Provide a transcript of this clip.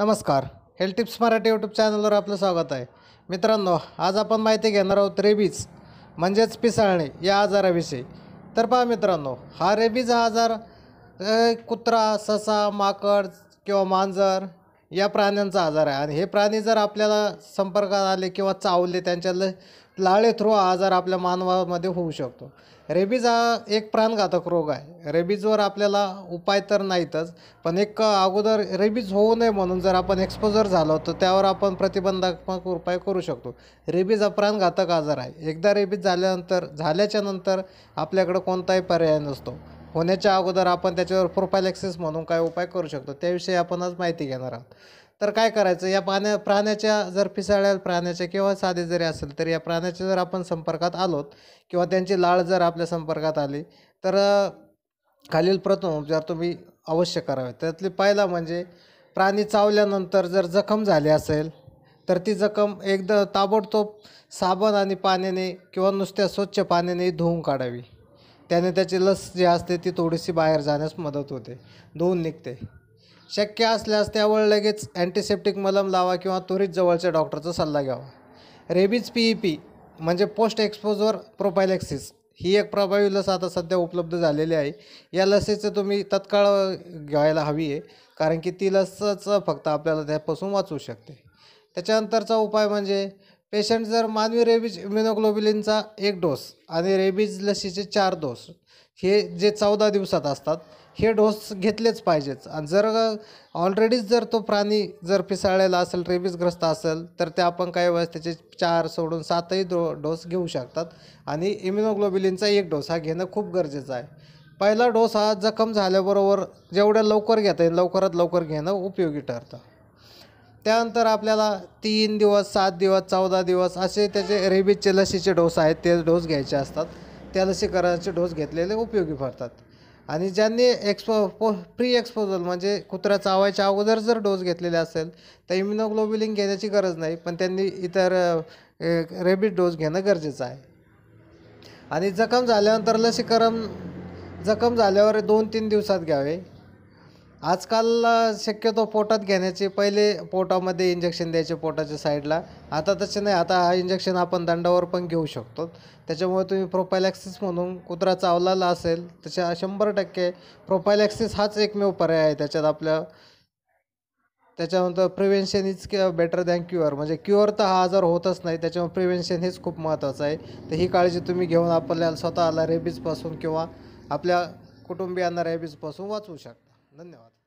नमस्कार. Health tips Marathi YouTube चॅनलवर आपलं स्वागत आहे. मित्रांनो आज आपण माहिती घेणार आहोत रेबीज म्हणजेच पिसाळणे या आजाराविषयी. तर पहा मित्रांनो हा रेबीज हा आजार कुत्रा ससा माकड किंवा मांजर या प्राण्यांचा आजार आहे. आणि हे प्राणी जर आपल्याला संपर्कात आले किंवा चावले त्यांच्या ल लाळे थ्रू हा आजार आपल्या मानवामध्ये होऊ शकतो. रेबीज हा एक प्राणघातक रोग आहे. रेबीजवर आपल्याला उपाय तर नाहीतच पण एक अगोदर रेबीज होऊ नये म्हणून जर आपण एक्सपोजर झालो तर त्यावर आपण प्रतिबंधात्मक उपाय करू शकतो. रेबीज हा प्राणघातक आजार आहे. एकदा रेबीज झाल्यानंतर झाल्याच्यानंतर आपल्याकडं कोणताही पर्याय नसतो. होण्याच्या अगोदर आपण त्याच्यावर प्रोफायलॅक्सिस म्हणून काय उपाय करू शकतो त्याविषयी आपण आज माहिती घेणार आहोत. तर काय करायचं या पाण्या प्राण्याच्या जर पिसाळ्या प्राण्याच्या किंवा साधे जरी असेल तर या प्राण्याच्या जर आपण संपर्कात आलोत किंवा त्यांची लाळ जर आपल्या संपर्कात आली तर खालील प्रथम उपचार तुम्ही अवश्य करावे. त्यातली पहिला म्हणजे प्राणी चावल्यानंतर जर जखम झाली असेल तर ती जखम एकदा ताबडतोब साबण आणि पाण्याने किंवा नुसत्या स्वच्छ पाण्याने धुवून काढावी. त्याने त्याची लस जी असते ती थोडीशी बाहेर जाण्यास मदत होते. धुवून निघते. शक्य असल्यास त्यावर लगेच अँटीसेप्टिक मलम लावा किंवा त्वरित जवळच्या डॉक्टरचा सल्ला घ्यावा. रेबीज पी ई पी म्हणजे पोस्ट एक्सपोजर प्रोपायलेक्सिस ही एक प्रभावी लस आता सध्या उपलब्ध झालेली आहे. या लसीचं तुम्ही तत्काळ घ्यायला हवी आहे कारण की ती लसच फक्त आपल्याला त्यापासून वाचवू शकते. त्याच्यानंतरचा उपाय म्हणजे पेशंट जर मानवी रेबीज इम्युनोग्लोबिलिनचा एक डोस आणि रेबीज लसीचे चार डोस हे जे चौदा दिवसात असतात हे डोस घेतलेच पाहिजेत. आणि जर ऑलरेडीच जर तो प्राणी जर पिसाळलेला असेल रेबीजग्रस्त असेल तर ते आपण काही वेळेस त्याचे चार सोडून सातही डो डोस घेऊ शकतात. आणि इम्युनोग्लोबिलिनचा एक डोस हा घेणं खूप गरजेचं आहे. पहिला डोस हा जखम झाल्याबरोबर जेवढ्या लवकर घेता येईल लवकरात लवकर घेणं उपयोगी ठरतं. त्यानंतर आपल्याला तीन दिवस सात दिवस चौदा दिवस असे त्याचे रेबीजचे लसीचे डोस आहेत ते डोस घ्यायचे असतात. त्या लसीकरणाचे डोस घेतलेले उपयोगी पडतात. आणि ज्यांनी एक्सपो पो प्री एक्सपोजल म्हणजे कुत्रा चावायच्या अगोदर जर डोस घेतलेले असेल तर इम्युनोग्लोबुलिन घेण्याची गरज नाही पण त्यांनी इतर रेबीज डोस घेणं गरजेचं आहे. आणि जखम झाल्यानंतर लसीकरण जखम झाल्यावर दोन तीन दिवसात घ्यावे. आजकाल शक्यतो पोटात घेण्याचे पहिले पोटामध्ये इंजेक्शन द्यायचे पोटाच्या साईडला आता तसे नाही. आता हा इंजेक्शन आपण दंडावर पण घेऊ शकतो. त्याच्यामुळे तुम्ही प्रोपायलॅक्सिस म्हणून कुत्रा चावलाला असेल त्याच्या शंभर टक्के प्रोफायलॅक्सिस हाच एकमेव पर्याय आहे त्याच्यात आपल्या. त्याच्यानंतर prevention is better than cure म्हणजे क्युअर तर हा आजार होतच नाही त्याच्यामुळे प्रिव्हेन्शन हेच खूप महत्त्वाचं आहे. तर ही काळजी तुम्ही घेऊन आपल्याला स्वतःला रेबीजपासून किंवा आपल्या कुटुंबियांना रेबीजपासून वाचवू शकता. 冷的。